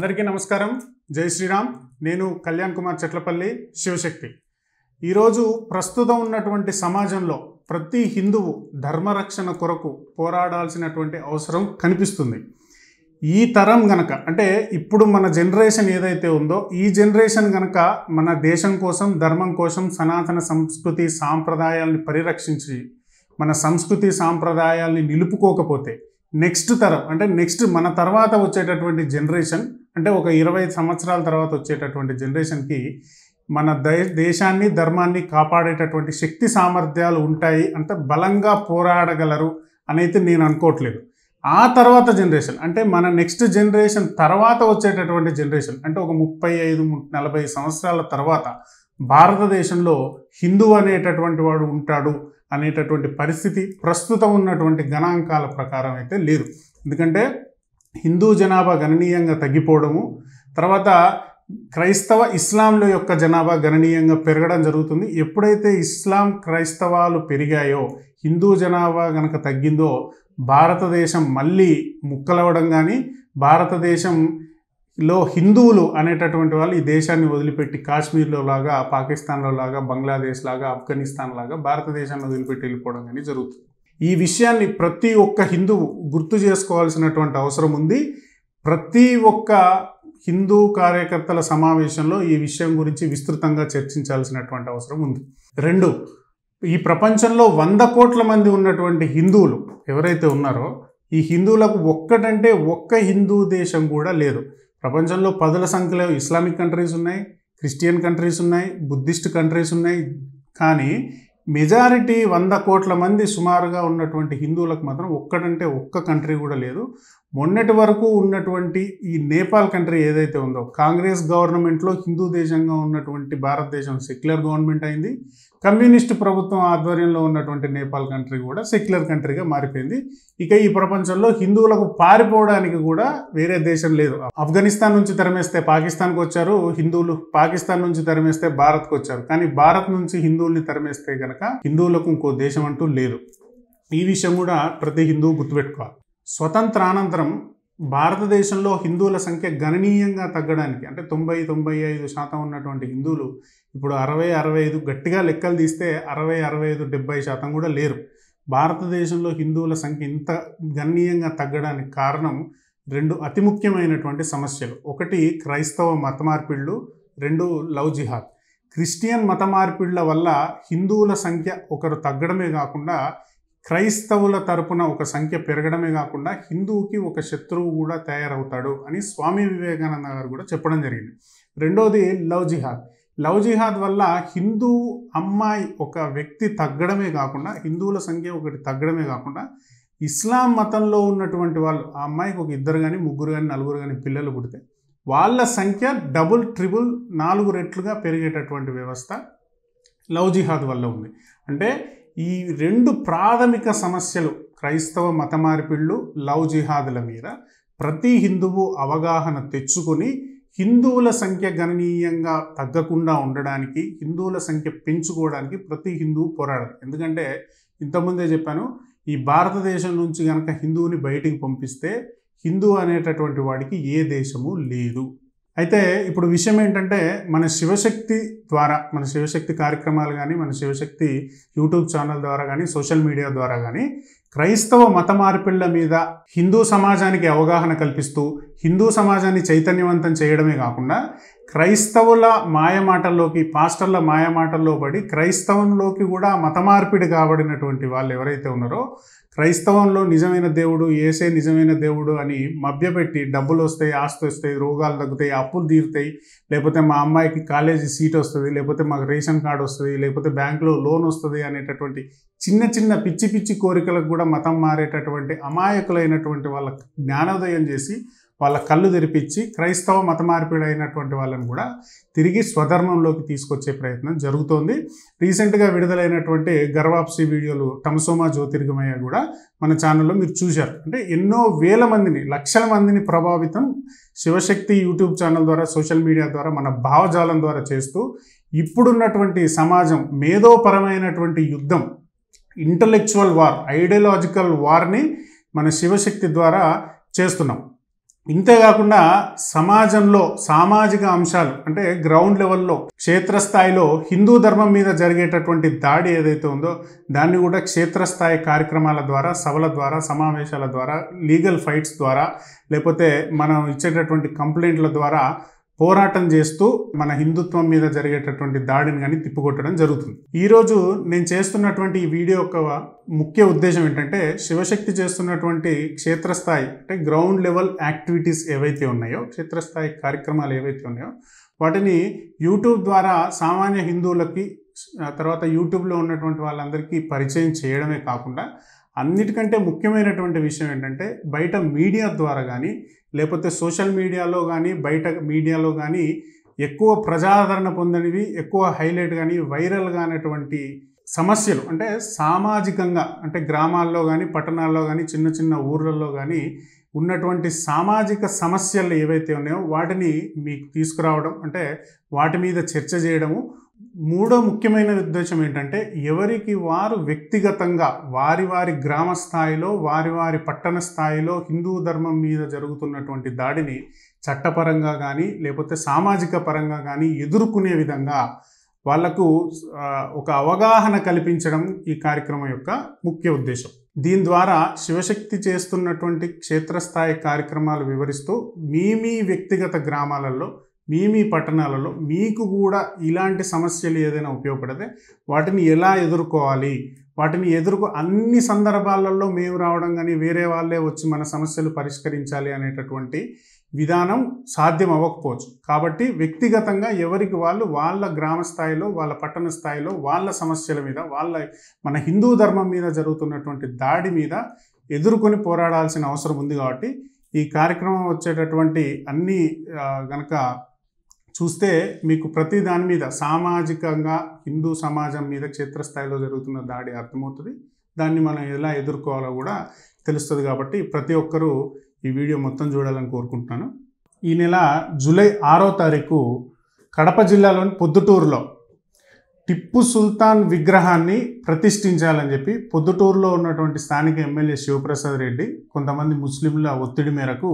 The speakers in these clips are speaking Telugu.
అందరికీ నమస్కారం. జై శ్రీరామ్. నేను కళ్యాణ్ కుమార్ చెట్లపల్లి శివశక్తి. ఈరోజు ప్రస్తుతం ఉన్నటువంటి సమాజంలో ప్రతి హిందువు ధర్మరక్షణ కొరకు పోరాడాల్సినటువంటి అవసరం కనిపిస్తుంది. ఈ తరం గనక అంటే ఇప్పుడు మన జనరేషన్ ఏదైతే ఉందో ఈ జనరేషన్ గనక మన దేశం కోసం ధర్మం కోసం సనాతన సంస్కృతి సాంప్రదాయాల్ని పరిరక్షించి మన సంస్కృతి సాంప్రదాయాల్ని నిలుపుకోకపోతే నెక్స్ట్ తరం అంటే నెక్స్ట్ మన తర్వాత వచ్చేటటువంటి జనరేషన్ అంటే ఒక ఇరవై సంవత్సరాల తర్వాత వచ్చేటటువంటి జనరేషన్కి మన దేశాన్ని ధర్మాన్ని కాపాడేటటువంటి శక్తి సామర్థ్యాలు ఉంటాయి అంటే బలంగా పోరాడగలరు అనైతే నేను అనుకోవట్లేదు. ఆ తర్వాత జనరేషన్ అంటే మన నెక్స్ట్ జనరేషన్ తర్వాత వచ్చేటటువంటి జనరేషన్ అంటే ఒక ముప్పై ఐదు నలభై సంవత్సరాల తర్వాత భారతదేశంలో హిందూ అనేటటువంటి వాడు ఉంటాడు అనేటటువంటి పరిస్థితి ప్రస్తుతం ఉన్నటువంటి గణాంకాల ప్రకారం అయితే లేదు. ఎందుకంటే హిందూ జనాభా గణనీయంగా తగ్గిపోవడము తర్వాత క్రైస్తవ ఇస్లాంల యొక్క జనాభా గణనీయంగా పెరగడం జరుగుతుంది. ఎప్పుడైతే ఇస్లాం క్రైస్తవాలు పెరిగాయో హిందూ జనాభా కనుక తగ్గిందో భారతదేశం మళ్ళీ ముక్కలవడం కానీ భారతదేశం లో హిందువులు అనేటటువంటి వాళ్ళు ఈ దేశాన్ని వదిలిపెట్టి కాశ్మీర్లో లాగా పాకిస్తాన్లో లాగా బంగ్లాదేశ్ లాగా ఆఫ్ఘనిస్తాన్ లాగా భారతదేశాన్ని వదిలిపెట్టి వెళ్ళిపోవడం కానీ జరుగుతుంది. ఈ విషయాన్ని ప్రతి ఒక్క హిందువు గుర్తు చేసుకోవాల్సినటువంటి అవసరం ఉంది. ప్రతి ఒక్క హిందూ కార్యకర్తల సమావేశంలో ఈ విషయం గురించి విస్తృతంగా చర్చించాల్సినటువంటి అవసరం ఉంది. రెండు ఈ ప్రపంచంలో వంద కోట్ల మంది ఉన్నటువంటి హిందువులు ఎవరైతే ఉన్నారో ఈ హిందువులకు ఒక్కటంటే ఒక్క హిందూ దేశం కూడా లేదు. ప్రపంచంలో పదుల సంఖ్యలో ఇస్లామిక్ కంట్రీస్ ఉన్నాయి క్రిస్టియన్ కంట్రీస్ ఉన్నాయి బుద్ధిస్ట్ కంట్రీస్ ఉన్నాయి. కానీ మెజారిటీ వంద కోట్ల మంది సుమారుగా ఉన్నటువంటి హిందువులకు మాత్రం ఒక్కటంటే ఒక్క కంట్రీ కూడా లేదు. మొన్నటి వరకు ఉన్నటువంటి ఈ నేపాల్ కంట్రీ ఏదైతే ఉందో కాంగ్రెస్ గవర్నమెంట్లో హిందూ దేశంగా ఉన్నటువంటి భారతదేశం సెక్యులర్ గవర్నమెంట్ అయింది. కమ్యూనిస్ట్ ప్రభుత్వం ఆధ్వర్యంలో ఉన్నటువంటి నేపాల్ కంట్రీ కూడా సెక్యులర్ కంట్రీగా మారిపోయింది. ఇక ఈ ప్రపంచంలో హిందువులకు పారిపోవడానికి కూడా వేరే దేశం లేదు. ఆఫ్ఘనిస్తాన్ నుంచి తరిమేస్తే పాకిస్తాన్కి వచ్చారు హిందువులు పాకిస్తాన్ నుంచి తరిమేస్తే భారత్కి వచ్చారు. కానీ భారత్ నుంచి హిందువుల్ని తరిమేస్తే కనుక హిందువులకు ఇంకో దేశం అంటూ లేదు. ఈ విషయం కూడా ప్రతి హిందువు గుర్తుపెట్టుకోవాలి. స్వతంత్రానంతరం భారతదేశంలో హిందువుల సంఖ్య గణనీయంగా తగ్గడానికి అంటే తొంభై తొంభై ఐదు శాతం ఉన్నటువంటి హిందువులు ఇప్పుడు అరవై అరవై ఐదు గట్టిగా లెక్కలు తీస్తే అరవై అరవై ఐదు డెబ్బై శాతం కూడా లేరు. భారతదేశంలో హిందువుల సంఖ్య ఇంత గణనీయంగా తగ్గడానికి కారణం రెండు అతి ముఖ్యమైనటువంటి సమస్యలు. ఒకటి క్రైస్తవ మత మార్పిళ్ళు రెండు లవ్ జిహాద్. క్రిస్టియన్ మత మార్పిళ్ళ వల్ల హిందువుల సంఖ్య ఒకరు తగ్గడమే కాకుండా క్రైస్తవుల తరపున ఒక సంఖ్య పెరగడమే కాకుండా హిందువుకి ఒక శత్రువు కూడా తయారవుతాడు అని స్వామి వివేకానంద గారు కూడా చెప్పడం జరిగింది. రెండోది లవ్ జిహాద్. లవ్ జిహాద్ వల్ల హిందూ అమ్మాయి ఒక వ్యక్తి తగ్గడమే కాకుండా హిందువుల సంఖ్య ఒకటి తగ్గడమే కాకుండా ఇస్లాం మతంలో ఉన్నటువంటి వాళ్ళు ఆ అమ్మాయికి ఒక ఇద్దరు కానీ ముగ్గురు కానీ నలుగురు కానీ పిల్లలు పుడితే వాళ్ళ సంఖ్య డబుల్ ట్రిబుల్ నాలుగు రెట్లుగా పెరిగేటటువంటి వ్యవస్థ లవ్ జిహాద్ వల్ల ఉంది. అంటే ఈ రెండు ప్రాథమిక సమస్యలు క్రైస్తవ మత మార్పిళ్ళు లవ్ జిహాదుల మీద ప్రతి హిందువు అవగాహన తెచ్చుకొని హిందువుల సంఖ్య గణనీయంగా తగ్గకుండా ఉండడానికి హిందువుల సంఖ్య పెంచుకోవడానికి ప్రతి హిందువు పోరాడాలి ఎందుకంటే ఇంతకుముందే చెప్పాను ఈ భారతదేశం నుంచి కనుక హిందువుని బయటికి పంపిస్తే హిందూ అనేటటువంటి వాడికి ఏ దేశము లేదు. అయితే ఇప్పుడు విషయం ఏంటంటే మన శివశక్తి ద్వారా మన శివశక్తి కార్యక్రమాలు కానీ మన శివశక్తి యూట్యూబ్ ఛానల్ ద్వారా కానీ సోషల్ మీడియా ద్వారా కానీ క్రైస్తవ మత మార్పిళ్ళ మీద హిందూ సమాజానికి అవగాహన కల్పిస్తూ హిందూ సమాజాన్ని చైతన్యవంతం చేయడమే కాకుండా క్రైస్తవుల మాయమాటల్లోకి పాస్టర్ల మాయమాటల్లో పడి క్రైస్తవంలోకి కూడా మత మార్పిడి కాబడినటువంటి వాళ్ళు ఎవరైతే ఉన్నారో క్రైస్తవంలో నిజమైన దేవుడు ఏసే నిజమైన దేవుడు అని మభ్యపెట్టి డబ్బులు వస్తాయి ఆస్తి వస్తాయి రోగాలు తగ్గుతాయి అప్పులు తీరుతాయి లేకపోతే మా అమ్మాయికి కాలేజీ సీట్ వస్తుంది లేకపోతే మాకు రేషన్ కార్డు వస్తుంది లేకపోతే బ్యాంకులో లోన్ వస్తుంది అనేటటువంటి చిన్న చిన్న పిచ్చి పిచ్చి కోరికలకు కూడా మతం మారేటటువంటి అమాయకులైనటువంటి వాళ్ళ జ్ఞానోదయం చేసి వాళ్ళ కళ్ళు తెరిపించి క్రైస్తవ మత మార్పిడి అయినటువంటి వాళ్ళని కూడా తిరిగి స్వధర్మంలోకి తీసుకొచ్చే ప్రయత్నం జరుగుతోంది. రీసెంట్గా విడుదలైనటువంటి గర్వాప్సి వీడియోలు తమసోమా జ్యోతిర్గమయ్య కూడా మన ఛానల్లో మీరు చూశారు. అంటే ఎన్నో వేల మందిని లక్షల మందిని ప్రభావితం శివశక్తి యూట్యూబ్ ఛానల్ ద్వారా సోషల్ మీడియా ద్వారా మన భావజాలం ద్వారా చేస్తూ ఇప్పుడున్నటువంటి సమాజం మేధోపరమైనటువంటి యుద్ధం ఇంటలెక్చువల్ వార్ ఐడియలాజికల్ వార్ని మన శివశక్తి ద్వారా చేస్తున్నాం. ఇంతేకాకుండా సమాజంలో సామాజిక అంశాలు అంటే గ్రౌండ్ లెవెల్లో క్షేత్రస్థాయిలో హిందూ ధర్మం మీద జరిగేటటువంటి దాడి ఏదైతే ఉందో దాన్ని కూడా క్షేత్రస్థాయి కార్యక్రమాల ద్వారా సభల ద్వారా సమావేశాల ద్వారా లీగల్ ఫైట్స్ ద్వారా లేకపోతే మనం ఇచ్చేటటువంటి కంప్లైంట్ల ద్వారా పోరాటం చేస్తూ మన హిందుత్వం మీద జరిగేటటువంటి దాడిని కానీ తిప్పుకొట్టడం జరుగుతుంది. ఈరోజు నేను చేస్తున్నటువంటి ఈ వీడియో యొక్క ముఖ్య ఉద్దేశం ఏంటంటే శివశక్తి చేస్తున్నటువంటి క్షేత్రస్థాయి అంటే గ్రౌండ్ లెవెల్ యాక్టివిటీస్ ఏవైతే ఉన్నాయో క్షేత్రస్థాయి కార్యక్రమాలు ఏవైతే ఉన్నాయో వాటిని యూట్యూబ్ ద్వారా సామాన్య హిందువులకి తర్వాత యూట్యూబ్లో ఉన్నటువంటి వాళ్ళందరికీ పరిచయం చేయడమే కాకుండా అన్నిటికంటే ముఖ్యమైనటువంటి విషయం ఏంటంటే బయట మీడియా ద్వారా కానీ లేకపోతే సోషల్ మీడియాలో కానీ బయట మీడియాలో కానీ ఎక్కువ ప్రజాదరణ పొందనివి ఎక్కువ హైలైట్ కానీ వైరల్ కానటువంటి సమస్యలు అంటే సామాజికంగా అంటే గ్రామాల్లో కానీ పట్టణాల్లో కానీ చిన్న చిన్న ఊర్లలో కానీ ఉన్నటువంటి సామాజిక సమస్యలు ఏవైతే ఉన్నాయో వాటిని మీకు తీసుకురావడం అంటే వాటి మీద చర్చ చేయడము మూడో ముఖ్యమైన ఉద్దేశం ఏంటంటే ఎవరికి వారు వ్యక్తిగతంగా వారి వారి గ్రామ స్థాయిలో వారి వారి పట్టణ స్థాయిలో హిందూ ధర్మం మీద జరుగుతున్నటువంటి దాడిని చట్టపరంగా కానీ లేకపోతే సామాజిక పరంగా కానీ ఎదుర్కొనే విధంగా వాళ్ళకు ఒక అవగాహన కల్పించడం ఈ కార్యక్రమం యొక్క ముఖ్య ఉద్దేశం. దీని ద్వారా శివశక్తి చేస్తున్నటువంటి క్షేత్రస్థాయి కార్యక్రమాలు వివరిస్తూ మీ మీ వ్యక్తిగత గ్రామాలలో మీ మీ పట్టణాలలో మీకు కూడా ఇలాంటి సమస్యలు ఏదైనా ఉపయోగపడితే వాటిని ఎలా ఎదుర్కోవాలి? వాటిని ఎదుర్కో అన్ని సందర్భాలలో మేము రావడం కానీ వేరే వాళ్ళే వచ్చి మన సమస్యలు పరిష్కరించాలి అనేటటువంటి విధానం సాధ్యం అవ్వకపోవచ్చు. కాబట్టి వ్యక్తిగతంగా ఎవరికి వాళ్ళు వాళ్ళ గ్రామ స్థాయిలో వాళ్ళ పట్టణ స్థాయిలో వాళ్ళ సమస్యల మీద వాళ్ళ మన హిందూ ధర్మం మీద జరుగుతున్నటువంటి దాడి మీద ఎదుర్కొని పోరాడాల్సిన అవసరం ఉంది కాబట్టి ఈ కార్యక్రమం వచ్చేటటువంటి అన్ని గనక చూస్తే మీకు ప్రతి దాని మీద సామాజికంగా హిందూ సమాజం మీద క్షేత్రస్థాయిలో జరుగుతున్న దాడి అర్థమవుతుంది. దాన్ని మనం ఎలా ఎదుర్కోవాలో కూడా తెలుస్తుంది కాబట్టి ప్రతి ఒక్కరూ ఈ వీడియో మొత్తం చూడాలని కోరుకుంటున్నాను. ఈ నెల జూలై ఆరో తారీఖు కడప జిల్లాలోని పొద్దుటూరులో టిప్పు సుల్తాన్ విగ్రహాన్ని ప్రతిష్ఠించాలని చెప్పి పొద్దుటూరులో ఉన్నటువంటి స్థానిక ఎమ్మెల్యే శివప్రసాద్ రెడ్డి కొంతమంది ముస్లింల ఒత్తిడి మేరకు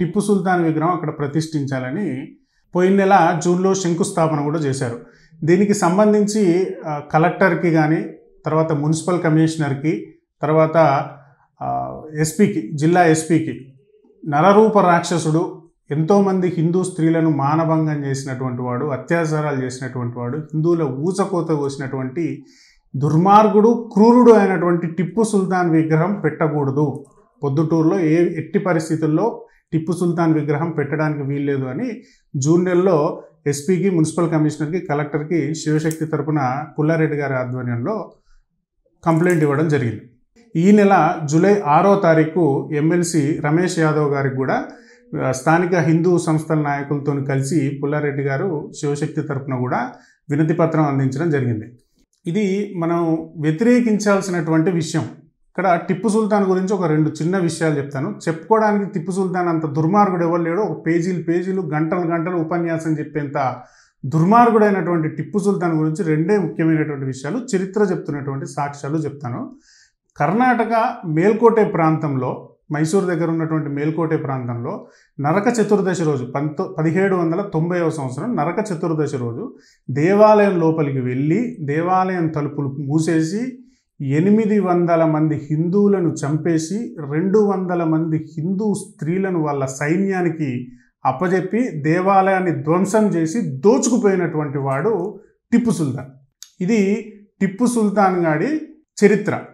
టిప్పు సుల్తాన్ విగ్రహం అక్కడ ప్రతిష్ఠించాలని పోయిన నెల జూన్లో శంకుస్థాపన కూడా చేశారు. దీనికి సంబంధించి కలెక్టర్కి కానీ తర్వాత మున్సిపల్ కమిషనర్కి తర్వాత ఎస్పీకి జిల్లా ఎస్పీకి నరరూప రాక్షసుడు ఎంతోమంది హిందూ స్త్రీలను మానభంగం చేసినటువంటి వాడు అత్యాచారాలు చేసినటువంటి వాడు హిందువుల ఊచకోత కోసినటువంటి దుర్మార్గుడు క్రూరుడు అయినటువంటి టిప్పు సుల్తాన్ విగ్రహం పెట్టకూడదు. పొద్దుటూరులో ఏ ఎట్టి పరిస్థితుల్లో టిప్పు సుల్తాన్ విగ్రహం పెట్టడానికి వీల్లేదు అని జూన్ నెలలో ఎస్పీకి మున్సిపల్ కమిషనర్కి కలెక్టర్కి శివశక్తి తరపున పుల్లారెడ్డి గారి ఆధ్వర్యంలో కంప్లైంట్ ఇవ్వడం జరిగింది. ఈ నెల జూలై ఆరో తారీఖు ఎమ్మెల్సీ రమేష్ యాదవ్ గారికి కూడా స్థానిక హిందూ సంస్థల నాయకులతో కలిసి పుల్లారెడ్డి గారు శివశక్తి తరపున కూడా వినతిపత్రం అందించడం జరిగింది. ఇది మనం వ్యతిరేకించాల్సినటువంటి విషయం. ఇక్కడ టిప్పు సుల్తాన్ గురించి ఒక రెండు చిన్న విషయాలు చెప్తాను. చెప్పుకోవడానికి టిప్పు సుల్తాన్ అంత దుర్మార్గుడు ఎవరు లేడు ఒక పేజీలు పేజీలు గంటలు గంటలు ఉపన్యాసం చెప్పేంత దుర్మార్గుడైనటువంటి టిప్పు సుల్తాన్ గురించి రెండే ముఖ్యమైనటువంటి విషయాలు చరిత్ర చెప్తున్నటువంటి సాక్ష్యాలు చెప్తాను. కర్ణాటక మేల్కోటే ప్రాంతంలో మైసూరు దగ్గర ఉన్నటువంటి మేల్కోటే ప్రాంతంలో నరక చతుర్దశి రోజు పంతో పదిహేడు వందల తొంభైవ సంవత్సరం నరక చతుర్దశి రోజు దేవాలయం లోపలికి వెళ్ళి దేవాలయం తలుపులు మూసేసి ఎనిమిది వందల మంది హిందువులను చంపేసి రెండు వందల మంది హిందూ స్త్రీలను వాళ్ళ సైన్యానికి అప్పజెప్పి దేవాలయాన్ని ధ్వంసం చేసి దోచుకుపోయినటువంటి వాడు టిప్పు సుల్తాన్. ఇది టిప్పు సుల్తాన్ గాడి చరిత్ర.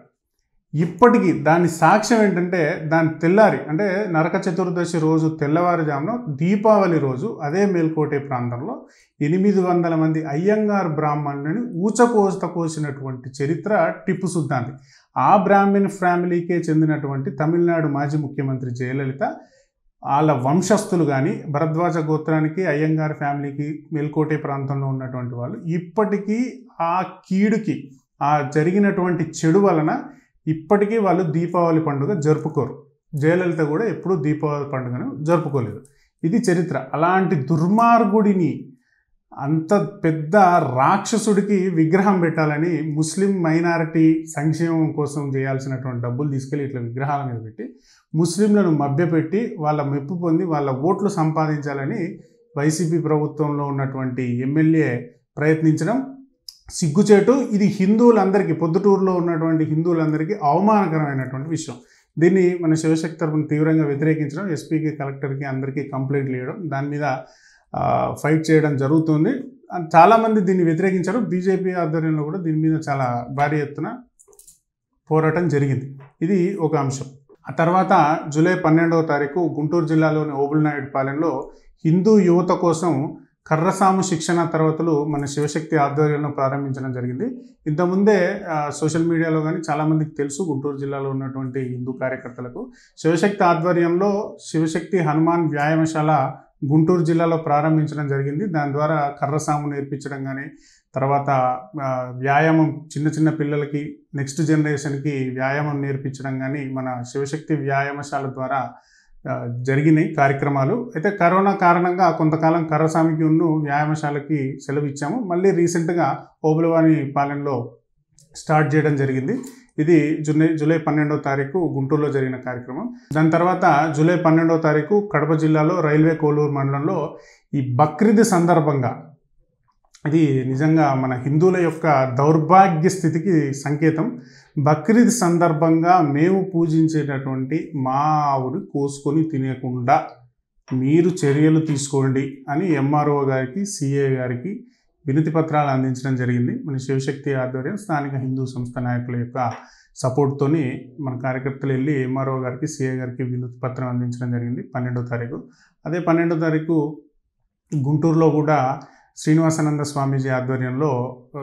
ఇప్పటికీ దాని సాక్ష్యం ఏంటంటే దాని తెల్లారి అంటే నరక చతుర్దశి రోజు తెల్లవారుజామున దీపావళి రోజు అదే మేల్కోటే ప్రాంతంలో ఎనిమిది వందల మంది అయ్యంగార్ బ్రాహ్మణుని ఊచకోత కోసినటువంటి చరిత్ర టిప్పు సుల్తాన్ది ఆ బ్రాహ్మణ్ ఫ్యామిలీకే చెందినటువంటి తమిళనాడు మాజీ ముఖ్యమంత్రి జయలలిత వాళ్ళ వంశస్థులు కానీ భరద్వాజ గోత్రానికి అయ్యంగార్ ఫ్యామిలీకి మేల్కోటే ప్రాంతంలో ఉన్నటువంటి వాళ్ళు ఇప్పటికీ ఆ కీడుకి ఆ జరిగినటువంటి చెడు వలన ఇప్పటికీ వాళ్ళు దీపావళి పండుగ జరుపుకోరు. జయలలిత కూడా ఎప్పుడూ దీపావళి పండుగను జరుపుకోలేదు. ఇది చరిత్ర. అలాంటి దుర్మార్గుడిని అంత పెద్ద రాక్షసుడికి విగ్రహం పెట్టాలని ముస్లిం మైనారిటీ సంక్షేమం కోసం చేయాల్సినటువంటి డబ్బులు తీసుకెళ్ళి ఇట్లా విగ్రహాల మీద పెట్టి ముస్లింలను మభ్యపెట్టి వాళ్ళ మెప్పు పొంది వాళ్ళ ఓట్లు సంపాదించాలని వైసీపీ ప్రభుత్వంలో ఉన్నటువంటి ఎమ్మెల్యే ప్రయత్నించడం సిగ్గుచేటు ఇది హిందువులందరికీ పొద్దుటూరులో ఉన్నటువంటి హిందువులందరికీ అవమానకరమైనటువంటి విషయం. దీన్ని మన శివశక్తి తరఫున తీవ్రంగా వ్యతిరేకించడం ఎస్పీకి కలెక్టర్కి అందరికీ కంప్లైంట్ ఇవ్వడం దాని మీద ఫైట్ చేయడం జరుగుతుంది. చాలామంది దీన్ని వ్యతిరేకించారు బీజేపీ ఆధ్వర్యంలో కూడా దీని మీద చాలా భారీ ఎత్తున పోరాటం జరిగింది. ఇది ఒక అంశం. ఆ తర్వాత జూలై పన్నెండవ తారీఖు గుంటూరు జిల్లాలోని ఓబుల్నాయుడు పాలెంలో హిందూ యువత కోసం కర్రసాము శిక్షణ తరగతులు మన శివశక్తి ఆధ్వర్యంలో ప్రారంభించడం జరిగింది. ఇంతకుముందే సోషల్ మీడియాలో కానీ చాలామందికి తెలుసు గుంటూరు జిల్లాలో ఉన్నటువంటి హిందూ కార్యకర్తలకు. శివశక్తి ఆధ్వర్యంలో శివశక్తి హనుమాన్ వ్యాయామశాల గుంటూరు జిల్లాలో ప్రారంభించడం జరిగింది. దాని ద్వారా కర్రసాము నేర్పించడం కానీ తర్వాత వ్యాయామం చిన్న చిన్న పిల్లలకి నెక్స్ట్ జనరేషన్కి వ్యాయామం నేర్పించడం కానీ మన శివశక్తి వ్యాయామశాల ద్వారా జరిగినాయి కార్యక్రమాలు. అయితే కరోనా కారణంగా కొంతకాలం కర్రసామికి ఉన్న వ్యాయామశాలకి సెలవు ఇచ్చాము మళ్ళీ రీసెంట్గా ఓబులవాణి పాలెంలో స్టార్ట్ చేయడం జరిగింది. ఇది జూలై జూలై పన్నెండవ తారీఖు గుంటూరులో జరిగిన కార్యక్రమం. దాని తర్వాత జూలై పన్నెండవ తారీఖు కడప జిల్లాలో రైల్వే కోలూరు మండలంలో ఈ బక్రీద్ సందర్భంగా ఇది నిజంగా మన హిందువుల యొక్క దౌర్భాగ్య స్థితికి సంకేతం. బక్రీద్ సందర్భంగా మేము పూజించేటటువంటి మా ఆవుని కోసుకొని తినకుండా మీరు చర్యలు తీసుకోండి అని ఎంఆర్ఓ గారికి సిఏ గారికి వినతి పత్రాలు అందించడం జరిగింది. మన శివశక్తి ఆధ్వర్యం స్థానిక హిందూ సంస్థ నాయకుల యొక్క సపోర్ట్తోని మన కార్యకర్తలు వెళ్ళి ఎంఆర్ఓ గారికి సిఏ గారికి వినతి పత్రం అందించడం జరిగింది పన్నెండో తారీఖు. అదే పన్నెండో తారీఖు గుంటూరులో కూడా శ్రీనివాసానంద స్వామీజీ ఆధ్వర్యంలో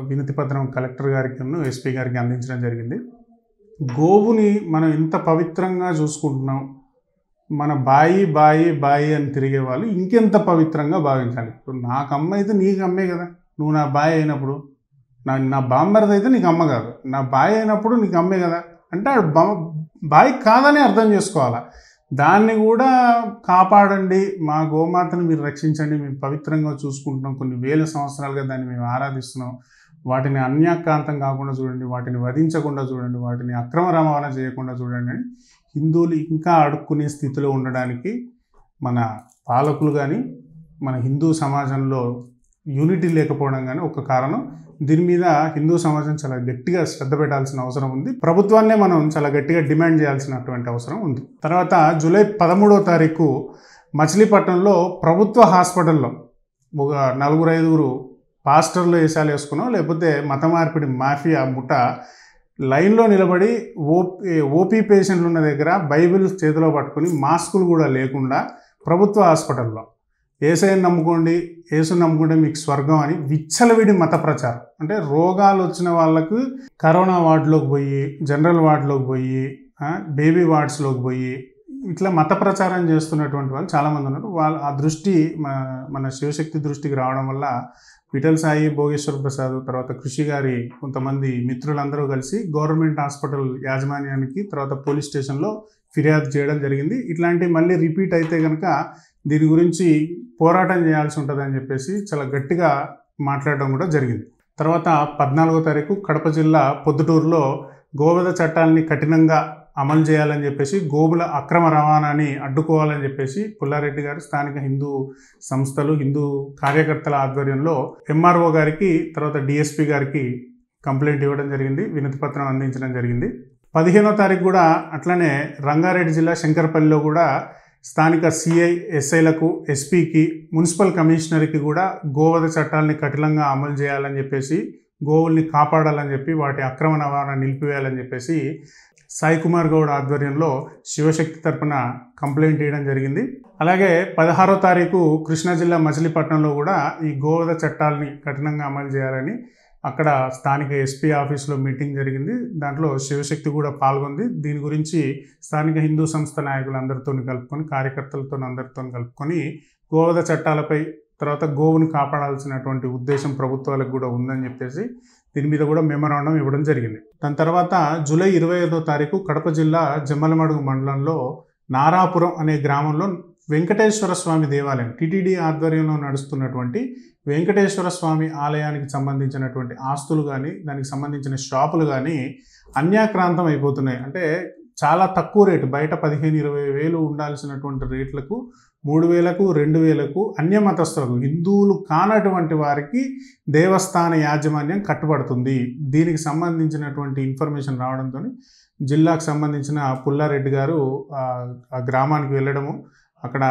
వినతి పత్రం కలెక్టర్ గారికి ఎస్పీ గారికి అందించడం జరిగింది. గోవుని మనం ఇంత పవిత్రంగా చూసుకుంటున్నాం మన బాయి బాయి బాయి అని తిరిగే వాళ్ళు ఇంకెంత పవిత్రంగా భావించాలి. ఇప్పుడు నాకు అమ్మ అయితే నీకు అమ్మే కదా నువ్వు నా బాయ్ అయినప్పుడు. నా నా బామ్మరిది అయితే నీకు అమ్మ కాదు నా బాయ్ అయినప్పుడు నీకు అమ్మే కదా. అంటే బా బాయ్ కాదని అర్థం చేసుకోవాలా. దాన్ని కూడా కాపాడండి. మా గోమాతను మీరు రక్షించండి. మేము పవిత్రంగా చూసుకుంటున్నాం. కొన్ని వేల సంవత్సరాలుగా దాన్ని మేము ఆరాధిస్తున్నాం. వాటిని అన్యాక్రాంతం కాకుండా చూడండి. వాటిని వధించకుండా చూడండి. వాటిని అక్రమ రవాణా చేయకుండా చూడండి. అని హిందువులు ఇంకా అడుక్కునే స్థితిలో ఉండడానికి మన పాలకులు కానీ మన హిందూ సమాజంలో యూనిటీ లేకపోవడం కానీ ఒక కారణం. దీని మీద హిందూ సమాజం చాలా గట్టిగా శ్రద్ధ పెట్టాల్సిన అవసరం ఉంది. ప్రభుత్వాన్నే మనం చాలా గట్టిగా డిమాండ్ చేయాల్సినటువంటి అవసరం ఉంది. తర్వాత జూలై పదమూడవ తారీఖు మచిలీపట్నంలో ప్రభుత్వ హాస్పిటల్లో ఒక నలుగురు ఐదుగురు పాస్టర్లు వేసాలు వేసుకున్నాం లేకపోతే మత మార్పిడి మాఫియా ముఠ లైన్లో నిలబడి ఓపీ ఓపీ పేషెంట్లు ఉన్న దగ్గర బైబిల్ చేతిలో పట్టుకొని మాస్కులు కూడా లేకుండా ప్రభుత్వ హాస్పిటల్లో ఏసైని నమ్ముకోండి ఏసు నమ్ముకుంటే మీకు స్వర్గం అని విచ్చలవిడి మత ప్రచారం. అంటే రోగాలు వచ్చిన వాళ్ళకు కరోనా వార్డులోకి పోయి జనరల్ వార్డులోకి పోయి బేబీ వార్డ్స్లోకి పోయి ఇట్లా మత ప్రచారం చేస్తున్నటువంటి వాళ్ళు చాలామంది ఉన్నారు. వాళ్ళ ఆ దృష్టి మన మన శివశక్తి దృష్టికి రావడం వల్ల విఠల్ సాయి భోగేశ్వర ప్రసాద్ తర్వాత కృషి గారి కొంతమంది మిత్రులందరూ కలిసి గవర్నమెంట్ హాస్పిటల్ యాజమాన్యానికి తర్వాత పోలీస్ స్టేషన్లో ఫిర్యాదు చేయడం జరిగింది. ఇట్లాంటివి మళ్ళీ రిపీట్ అయితే కనుక దీని గురించి పోరాటం చేయాల్సి ఉంటుందని చెప్పేసి చాలా గట్టిగా మాట్లాడడం కూడా జరిగింది. తర్వాత పద్నాలుగో తారీఖు కడప జిల్లా పొద్దుటూరులో గోవధ చట్టాలని కఠినంగా అమలు చేయాలని చెప్పేసి గోవుల అక్రమ రవాణాని అడ్డుకోవాలని చెప్పేసి పుల్లారెడ్డి గారు స్థానిక హిందూ సంస్థలు హిందూ కార్యకర్తల ఆధ్వర్యంలో ఎంఆర్ఓ గారికి తర్వాత డిఎస్పి గారికి కంప్లైంట్ ఇవ్వడం జరిగింది వినతి పత్రం అందించడం జరిగింది. పదిహేనో తారీఖు కూడా అట్లనే రంగారెడ్డి జిల్లా శంకరపల్లిలో కూడా స్థానిక సిఐ ఎస్ఐలకు ఎస్పీకి మున్సిపల్ కమిషనర్కి కూడా గోవధ చట్టాలని కఠినంగా అమలు చేయాలని చెప్పేసి గోవుల్ని కాపాడాలని చెప్పి వాటి అక్రమ రవాణా నిలిపివేయాలని చెప్పేసి సాయి కుమార్ గౌడ్ ఆధ్వర్యంలో శివశక్తి తరపున కంప్లైంట్ చేయడం జరిగింది. అలాగే పదహారో తారీఖు కృష్ణా జిల్లా మచిలీపట్నంలో కూడా ఈ గోవధ చట్టాలని కఠినంగా అమలు చేయాలని అక్కడ స్థానిక ఎస్పీ ఆఫీస్లో మీటింగ్ జరిగింది. దాంట్లో శివశక్తి కూడా పాల్గొంది. దీని గురించి స్థానిక హిందూ సంస్థ నాయకులందరితో కలుపుకొని కార్యకర్తలతో అందరితో కలుపుకొని గోవధ చట్టాలపై తర్వాత గోవును కాపాడాల్సినటువంటి ఉద్దేశం ప్రభుత్వాలకు కూడా ఉందని చెప్పేసి దీని మీద కూడా మెమరాండం ఇవ్వడం జరిగింది. దాని తర్వాత జూలై ఇరవై ఐదో తారీఖు కడప జిల్లా జమ్మలమడుగు మండలంలో నారాపురం అనే గ్రామంలో వెంకటేశ్వర స్వామి దేవాలయం టిటిడి ఆధ్వర్యంలో నడుస్తున్నటువంటి వెంకటేశ్వర స్వామి ఆలయానికి సంబంధించినటువంటి ఆస్తులు కానీ దానికి సంబంధించిన షాపులు కానీ అన్యాక్రాంతం అయిపోతున్నాయి. అంటే చాలా తక్కువ రేటు బయట పదిహేను ఇరవై వేలు ఉండాల్సినటువంటి రేట్లకు మూడు వేలకు రెండు వేలకు అన్యమతస్థులకు హిందువులు కానటువంటి వారికి దేవస్థాన యాజమాన్యం కట్టుబడుతుంది. దీనికి సంబంధించినటువంటి ఇన్ఫర్మేషన్ రావడంతో జిల్లాకు సంబంధించిన పుల్లారెడ్డి గారు ఆ గ్రామానికి వెళ్ళడము అక్కడ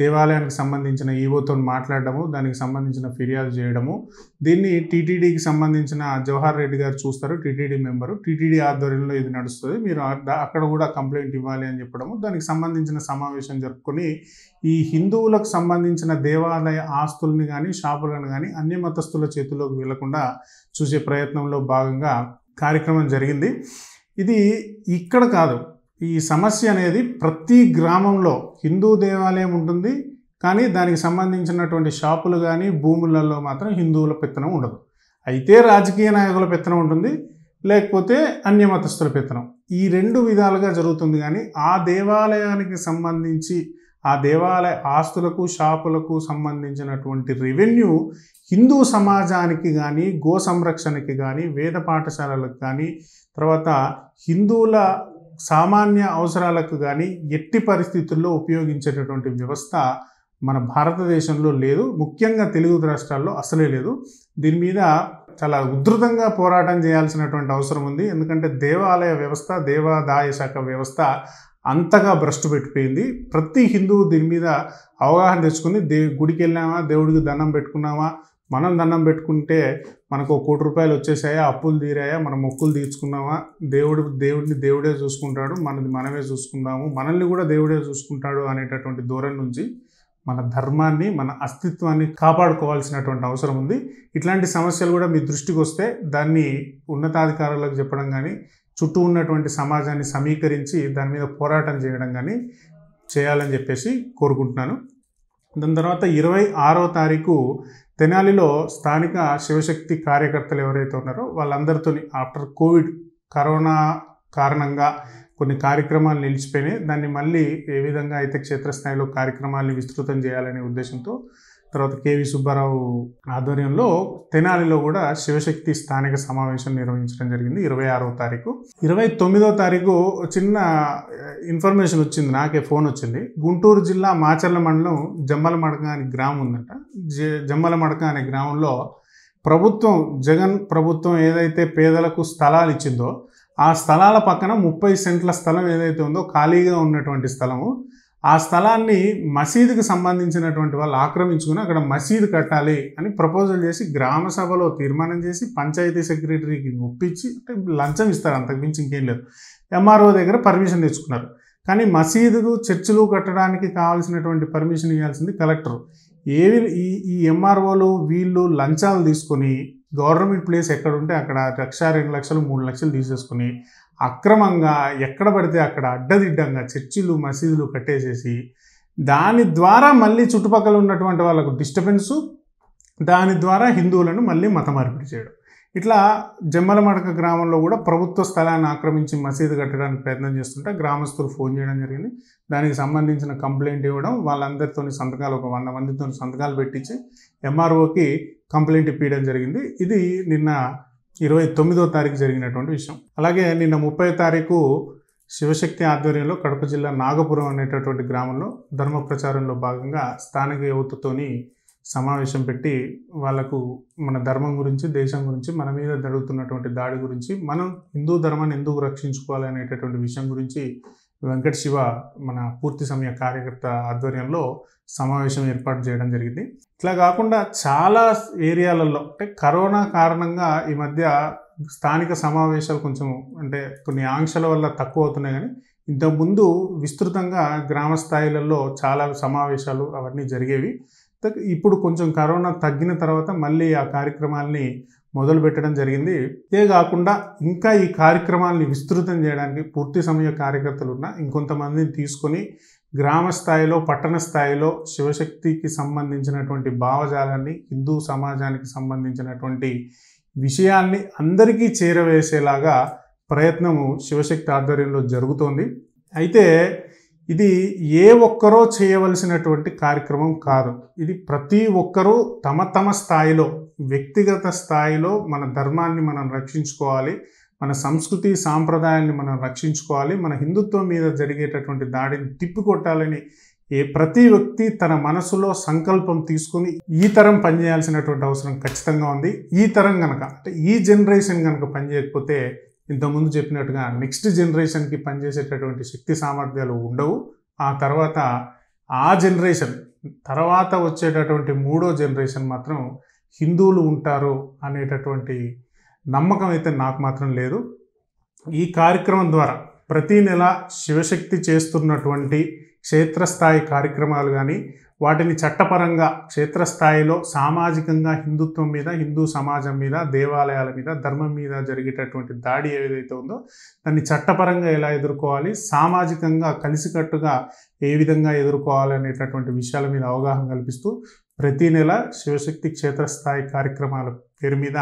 దేవాలయానికి సంబంధించిన ఈవోతో మాట్లాడడము దానికి సంబంధించిన ఫిర్యాదు చేయడము. దీన్ని టీటీడీకి సంబంధించిన జవహర్ రెడ్డి గారు చూస్తారు టీటీడీ మెంబరు. టీటీడీ ఆధ్వర్యంలో ఇది నడుస్తుంది. మీరు అక్కడ కూడా కంప్లైంట్ ఇవ్వాలి అని చెప్పడము. దానికి సంబంధించిన సమావేశం జరుపుకొని ఈ హిందువులకు సంబంధించిన దేవాలయ ఆస్తుల్ని కానీ షాపులను కానీ అన్య మతస్థుల చేతుల్లోకి వెళ్ళకుండా చూసే ప్రయత్నంలో భాగంగా కార్యక్రమం జరిగింది. ఇది ఇక్కడ కాదు ఈ సమస్య అనేది ప్రతి గ్రామంలో హిందూ దేవాలయం ఉంటుంది కానీ దానికి సంబంధించినటువంటి షాపులు కానీ భూములలో మాత్రం హిందువుల పెత్తనం ఉండదు. అయితే రాజకీయ నాయకుల పెత్తనం ఉంటుంది లేకపోతే అన్యమతస్థుల పెత్తనం. ఈ రెండు విధాలుగా జరుగుతుంది కానీ ఆ దేవాలయానికి సంబంధించి ఆ దేవాలయ ఆస్తులకు షాపులకు సంబంధించినటువంటి రెవెన్యూ హిందూ సమాజానికి కానీ గో సంరక్షణకి కానీ వేద పాఠశాలలకు కానీ తర్వాత హిందువుల సామాన్య అవసరాలకు కానీ ఎట్టి పరిస్థితుల్లో ఉపయోగించేటటువంటి వ్యవస్థ మన భారతదేశంలో లేదు. ముఖ్యంగా తెలుగు రాష్ట్రాల్లో అసలే లేదు. దీని మీద చాలా ఉధృతంగా పోరాటం చేయాల్సినటువంటి అవసరం ఉంది. ఎందుకంటే దేవాలయ వ్యవస్థ దేవాదాయ శాఖ వ్యవస్థ అంతగా భ్రష్టు పెట్టిపోయింది. ప్రతి హిందువు దీని మీద అవగాహన తెచ్చుకుని దే గుడికి వెళ్ళామా దేవుడికి దండం పెట్టుకున్నామా? మనం దండం పెట్టుకుంటే మనకు కోటి రూపాయలు వచ్చేసాయా అప్పులు తీరాయా మనం మొక్కులు తీర్చుకున్నామా? దేవుడు దేవుడిని దేవుడే చూసుకుంటాడు మనది మనమే చూసుకుందాము మనల్ని కూడా దేవుడే చూసుకుంటాడు అనేటటువంటి ధోరణి నుంచి మన ధర్మాన్ని మన అస్తిత్వాన్ని కాపాడుకోవాల్సినటువంటి అవసరం ఉంది. ఇట్లాంటి సమస్యలు కూడా మీ దృష్టికి వస్తే దాన్ని ఉన్నతాధికారులకు చెప్పడం కానీ చుట్టూ ఉన్నటువంటి సమాజాన్ని సమీకరించి దాని మీద పోరాటం చేయడం కానీ చేయాలని చెప్పేసి కోరుకుంటున్నాను. దాని తర్వాత ఇరవై ఆరో తారీఖు తెనాలిలో స్థానిక శివశక్తి కార్యకర్తలు ఎవరైతే ఉన్నారో వాళ్ళందరితో ఆఫ్టర్ కోవిడ్ కరోనా కారణంగా కొన్ని కార్యక్రమాలు నిలిచిపోయినాయి. దాన్ని మళ్ళీ ఏ విధంగా అయితే క్షేత్రస్థాయిలో కార్యక్రమాల్ని విస్తృతం చేయాలనే ఉద్దేశంతో తర్వాత కేవి సుబ్బారావు ఆధ్వర్యంలో తెనాలిలో కూడా శివశక్తి స్థానిక సమావేశం నిర్వహించడం జరిగింది ఇరవై ఆరో తారీఖు. ఇరవై తొమ్మిదో తారీఖు చిన్న ఇన్ఫర్మేషన్ వచ్చింది నాకే ఫోన్ వచ్చింది. గుంటూరు జిల్లా మాచర్ల మండలం జమ్మలమడక అనే గ్రామం ఉందంట. జ జమ్మలమడక అనే గ్రామంలో ప్రభుత్వం జగన్ ప్రభుత్వం ఏదైతే పేదలకు స్థలాలు ఇచ్చిందో ఆ స్థలాల పక్కన ముప్పై సెంట్ల స్థలం ఏదైతే ఉందో ఖాళీగా ఉన్నటువంటి స్థలము ఆ స్థలాన్ని మసీదుకు సంబంధించినటువంటి వాళ్ళు ఆక్రమించుకుని అక్కడ మసీదు కట్టాలి అని ప్రపోజల్ చేసి గ్రామ సభలో తీర్మానం చేసి పంచాయతీ సెక్రటరీకి ఒప్పించి అంటే లంచం ఇస్తారు అంతకు మించి ఇంకేం లేదు. ఎంఆర్ఓ దగ్గర పర్మిషన్ తెచ్చుకున్నారు. కానీ మసీదుకు చర్చిలు కట్టడానికి కావాల్సినటువంటి పర్మిషన్ ఇవ్వాల్సింది కలెక్టర్. ఏవి ఈ ఈ ఎంఆర్ఓలు వీళ్ళు లంచాలు తీసుకొని గవర్నమెంట్ ప్లేస్ ఎక్కడ ఉంటే అక్కడ లక్ష రెండు లక్షలు మూడు లక్షలు తీసేసుకుని అక్రమంగా ఎక్కడ పడితే అక్కడ అడ్డదిడ్డంగా చర్చిలు మసీదులు కట్టేసేసి దాని ద్వారా మళ్ళీ చుట్టుపక్కల ఉన్నటువంటి వాళ్ళకు డిస్టర్బెన్సు దాని ద్వారా హిందువులను మళ్ళీ మత మార్పిడి చేయడం. ఇట్లా జమ్మలమడక గ్రామంలో కూడా ప్రభుత్వ స్థలాన్ని ఆక్రమించి మసీదు కట్టడానికి ప్రయత్నం చేస్తుంటే గ్రామస్తులు ఫోన్ చేయడం జరిగింది. దానికి సంబంధించిన కంప్లైంట్ ఇవ్వడం వాళ్ళందరితో సంతకాలు ఒక వంద మందితో సంతకాలు పెట్టించి ఎంఆర్ఓకి కంప్లైంట్ ఇప్పించడం జరిగింది. ఇది నిన్న ఇరవై తొమ్మిదో తారీఖు జరిగినటువంటి విషయం. అలాగే నిన్న ముప్పై తారీఖు శివశక్తి ఆధ్వర్యంలో కడప జిల్లా నాగపురం అనేటటువంటి గ్రామంలో ధర్మ ప్రచారంలో భాగంగా స్థానిక యువతతోని సమావేశం పెట్టి వాళ్ళకు మన ధర్మం గురించి దేశం గురించి మన మీద జరుగుతున్నటువంటి దాడి గురించి మనం హిందూ ధర్మాన్ని ఎందుకు రక్షించుకోవాలి అనేటటువంటి విషయం గురించి వెంకట శివ మన పూర్తి సమయ కార్యకర్త ఆధ్వర్యంలో సమావేశం ఏర్పాటు చేయడం జరిగింది. ఇట్లా కాకుండా చాలా ఏరియాలలో అంటే కరోనా కారణంగా ఈ మధ్య స్థానిక సమావేశాలు కొంచెం అంటే కొన్ని ఆంక్షల వల్ల తక్కువ అవుతున్నాయి కానీ ఇంతకుముందు విస్తృతంగా గ్రామ స్థాయిలలో చాలా సమావేశాలు అవన్నీ జరిగేవి. ఇప్పుడు కొంచెం కరోనా తగ్గిన తర్వాత మళ్ళీ ఆ కార్యక్రమాల్ని మొదలుపెట్టడం జరిగింది. ఇదే కాకుండా ఇంకా ఈ కార్యక్రమాల్ని విస్తృతం చేయడానికి పూర్తి సమయ కార్యకర్తలు ఉన్న ఇంకొంతమందిని తీసుకొని గ్రామ స్థాయిలో పట్టణ స్థాయిలో శివశక్తికి సంబంధించినటువంటి భావజాలాన్ని హిందూ సమాజానికి సంబంధించినటువంటి విషయాన్ని అందరికీ చేరవేసేలాగా ప్రయత్నము శివశక్తి ఆధ్వర్యంలో జరుగుతోంది. అయితే ఇది ఏ ఒక్కరో చేయవలసినటువంటి కార్యక్రమం కాదు. ఇది ప్రతి ఒక్కరూ తమ తమ స్థాయిలో వ్యక్తిగత స్థాయిలో మన ధర్మాన్ని మనం రక్షించుకోవాలి. మన సంస్కృతి సాంప్రదాయాన్ని మనం రక్షించుకోవాలి. మన హిందుత్వం మీద జరిగేటటువంటి దాడిని తిప్పికొట్టాలని ఏ ప్రతి వ్యక్తి తన మనసులో సంకల్పం తీసుకుని ఈ తరం పనిచేయాల్సినటువంటి అవసరం ఖచ్చితంగా ఉంది. ఈ తరం కనుక అంటే ఈ జనరేషన్ కనుక పనిచేయకపోతే ఇంతకుముందు చెప్పినట్టుగా నెక్స్ట్ జనరేషన్కి పనిచేసేటటువంటి శక్తి సామర్థ్యాలు ఉండవు. ఆ తర్వాత ఆ జనరేషన్ తర్వాత వచ్చేటటువంటి మూడో జనరేషన్ మాత్రం హిందువులు ఉంటారు అనేటటువంటి నమ్మకం అయితే నాకు మాత్రం లేదు. ఈ కార్యక్రమం ద్వారా ప్రతీ నెల శివశక్తి చేస్తున్నటువంటి క్షేత్రస్థాయి కార్యక్రమాలు కానీ వాటిని చట్టపరంగా క్షేత్రస్థాయిలో సామాజికంగా హిందుత్వం మీద హిందూ సమాజం మీద దేవాలయాల మీద ధర్మం మీద జరిగేటటువంటి దాడి ఏదైతే ఉందో దాన్ని చట్టపరంగా ఎలా ఎదుర్కోవాలి సామాజికంగా కలిసికట్టుగా ఏ విధంగా ఎదుర్కోవాలి అనేటటువంటి విషయాల మీద అవగాహన కల్పిస్తూ ప్రతి నెల శివశక్తి క్షేత్రస్థాయి కార్యక్రమాల పేరు మీద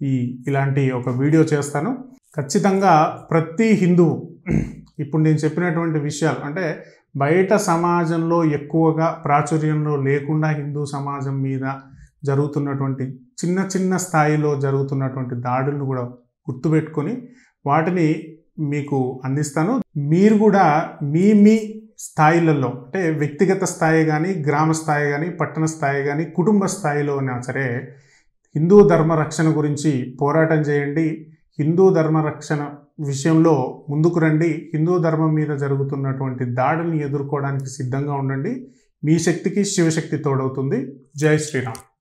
ఈ ఇలాంటి ఒక వీడియో చేస్తాను. ఖచ్చితంగా ప్రతి హిందువు ఇప్పుడు నేను చెప్పినటువంటి విషయాలు అంటే బయట సమాజంలో ఎక్కువగా ప్రాచుర్యంలో లేకుండా హిందూ సమాజం మీద జరుగుతున్నటువంటి చిన్న చిన్న స్థాయిలో జరుగుతున్నటువంటి దాడులను కూడా గుర్తుపెట్టుకొని వాటిని మీకు అందిస్తాను. మీరు కూడా మీ మీ స్థాయిలలో అంటే వ్యక్తిగత స్థాయి కానీ గ్రామ స్థాయి కానీ పట్టణ స్థాయి కానీ కుటుంబ స్థాయిలో అయినా సరే హిందూ ధర్మ రక్షణ గురించి పోరాటం చేయండి. హిందూ ధర్మ రక్షణ విషయంలో ముందుకు రండి. హిందూ ధర్మం మీద జరుగుతున్నటువంటి దాడుల్ని ఎదుర్కోవడానికి సిద్ధంగా ఉండండి. మీ శక్తికి శివశక్తి తోడవుతుంది. జై శ్రీరామ్.